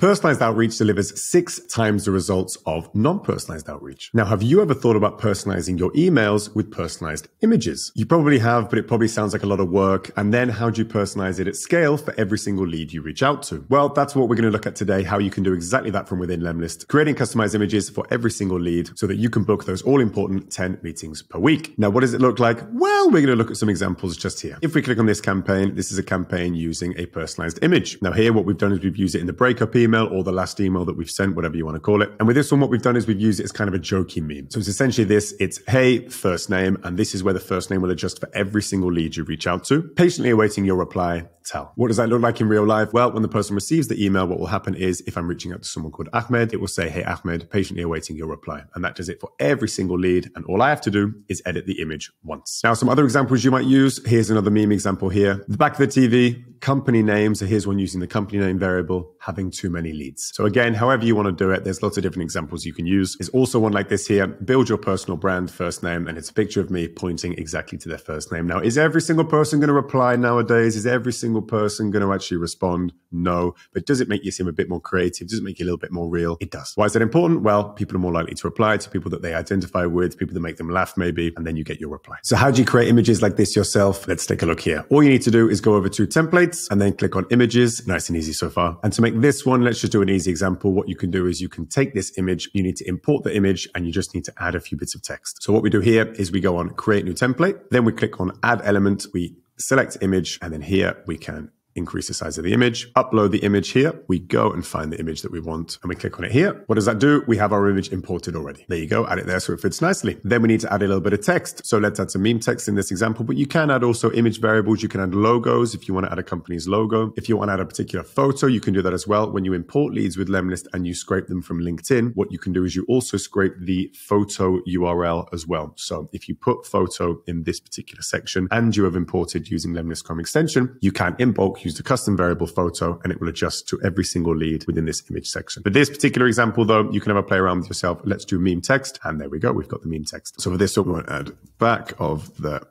Personalized outreach delivers six times the results of non-personalized outreach. Now, have you ever thought about personalizing your emails with personalized images? You probably have, but it probably sounds like a lot of work. And then how do you personalize it at scale for every single lead you reach out to? Well, that's what we're going to look at today, how you can do exactly that from within Lemlist, creating customized images for every single lead so that you can book those all important 10 meetings per week. Now, what does it look like? Well, we're going to look at some examples just here. If we click on this campaign, this is a campaign using a personalized image. Now here, what we've done is we've used it in the breakup email email or the last email that we've sent, whatever you want to call it. And with this one, what we've done is we've used it as kind of a jokey meme. So it's essentially this, it's hey, first name, and this is where the first name will adjust for every single lead you reach out to. Patiently awaiting your reply, Tal. What does that look like in real life? Well, when the person receives the email, what will happen is if I'm reaching out to someone called Ahmed, it will say, hey, Ahmed, patiently awaiting your reply. And that does it for every single lead. And all I have to do is edit the image once. Now, some other examples you might use. Here's another meme example here. The back of the TV, company name. So here's one using the company name variable, having too many leads. So again, however you want to do it, there's lots of different examples you can use. There's also one like this here, build your personal brand first name. And it's a picture of me pointing exactly to their first name. Now, is every single person going to reply nowadays? Is every single person going to actually respond? No. But does it make you seem a bit more creative? Does it make you a little bit more real? It does. Why is that important? Well, people are more likely to reply to people that they identify with, people that make them laugh maybe, and then you get your reply. So how do you create images like this yourself? Let's take a look here. All you need to do is go over to templates and then click on images. Nice and easy so far. And to make this one, let's just do an easy example. What you can do is you can take this image, you need to import the image and you just need to add a few bits of text. So what we do here is we go on create new template. Then we click on add element. We select image and then here we can increase the size of the image, upload the image here. We go and find the image that we want and we click on it here. What does that do? We have our image imported already. There you go. Add it there so it fits nicely. Then we need to add a little bit of text. So let's add some meme text in this example, but you can add also image variables. You can add logos if you want to add a company's logo. If you want to add a particular photo, you can do that as well. When you import leads with Lemlist and you scrape them from LinkedIn, what you can do is you also scrape the photo URL as well. So if you put photo in this particular section and you have imported using Lemlist Chrome extension, you can in bulk use the custom variable photo and it will adjust to every single lead within this image section. For this particular example, though, you can have a play around with yourself. Let's do meme text. And there we go. We've got the meme text. So for this, we want to add back of the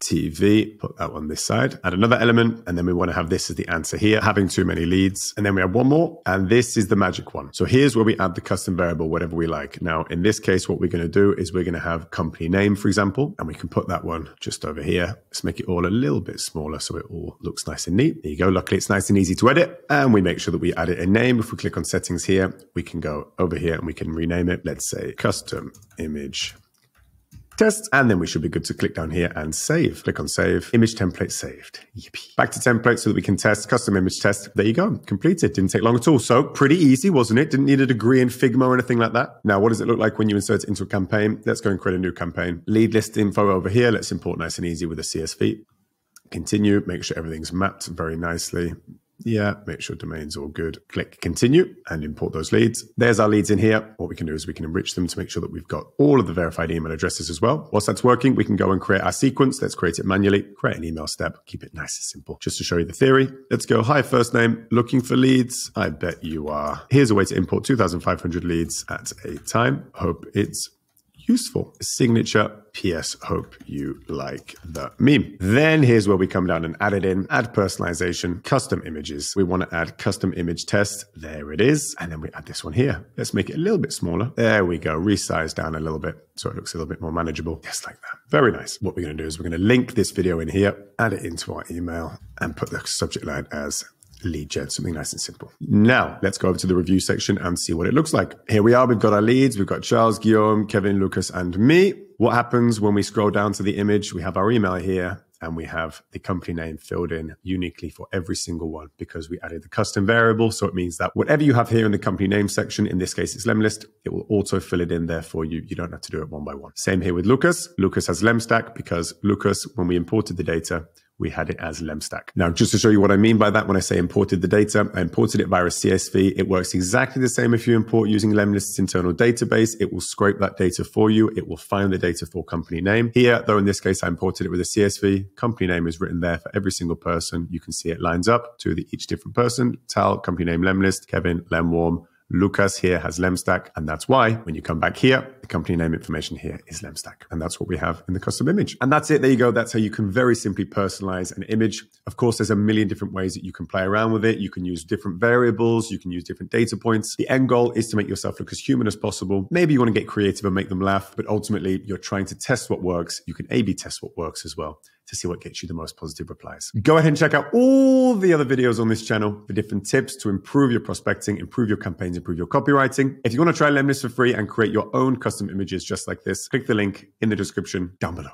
TV, put that one this side, add another element, and then we want to have this as the answer here, having too many leads. And then we have one more, and this is the magic one. So here's where we add the custom variable, whatever we like. Now, in this case, what we're going to do is we're going to have company name, for example, and we can put that one just over here. Let's make it all a little bit smaller so it all looks nice and neat. There you go. Luckily, it's nice and easy to edit. And we make sure that we add it a name. If we click on settings here, we can go over here and we can rename it. Let's say custom image test, and then we should be good to click down here and save. Click on save, image template saved. Yippee. Back to template so that we can test custom image test. There you go, completed. Didn't take long at all. So pretty easy, wasn't it? Didn't need a degree in Figma or anything like that. Now, what does it look like when you insert it into a campaign? Let's go and create a new campaign. Lead list info over here. Let's import nice and easy with a CSV. Continue, make sure everything's mapped very nicely. Yeah, make sure domain's all good. Click continue and import those leads. There's our leads in here. What we can do is we can enrich them to make sure that we've got all of the verified email addresses as well. Whilst that's working, we can go and create our sequence. Let's create it manually, create an email step, keep it nice and simple. Just to show you the theory, let's go, hi, first name, looking for leads. I bet you are. Here's a way to import 2,500 leads at a time. Hope it's useful. Signature, PS, hope you like the meme. Then here's where we come down and add it in, add personalization, custom images. We want to add custom image test. There it is. And then we add this one here. Let's make it a little bit smaller. There we go. Resize down a little bit so it looks a little bit more manageable. Just like that. Very nice. What we're going to do is we're going to link this video in here, add it into our email and put the subject line as lead gen, something nice and simple. Now let's go over to the review section and see what it looks like. Here we are. We've got our leads. We've got Charles, Guillaume, Kevin, Lucas, and me. What happens when we scroll down to the image? We have our email here and we have the company name filled in uniquely for every single one because we added the custom variable. So it means that whatever you have here in the company name section, in this case, it's Lemlist, it will auto fill it in there for you. You don't have to do it one by one. Same here with Lucas. Lucas has Lemstack because Lucas, when we imported the data, we had it as Lemstack. Now, just to show you what I mean by that, when I say imported the data, I imported it via a CSV. It works exactly the same if you import using Lemlist's internal database. It will scrape that data for you. It will find the data for company name. Here, though, in this case, I imported it with a CSV. Company name is written there for every single person. You can see it lines up to the, each different person. Tal, company name Lemlist, Kevin, Lemwarm, Lucas here has Lemstack. And that's why when you come back here, the company name information here is Lemstack. And that's what we have in the custom image. And that's it. There you go. That's how you can very simply personalize an image. Of course, there's a million different ways that you can play around with it. You can use different variables. You can use different data points. The end goal is to make yourself look as human as possible. Maybe you want to get creative and make them laugh, but ultimately you're trying to test what works. You can A-B test what works as well to see what gets you the most positive replies. Go ahead and check out all the other videos on this channel for different tips to improve your prospecting, improve your campaigns, improve your copywriting. If you want to try Lemlist for free and create your own custom images just like this, click the link in the description down below.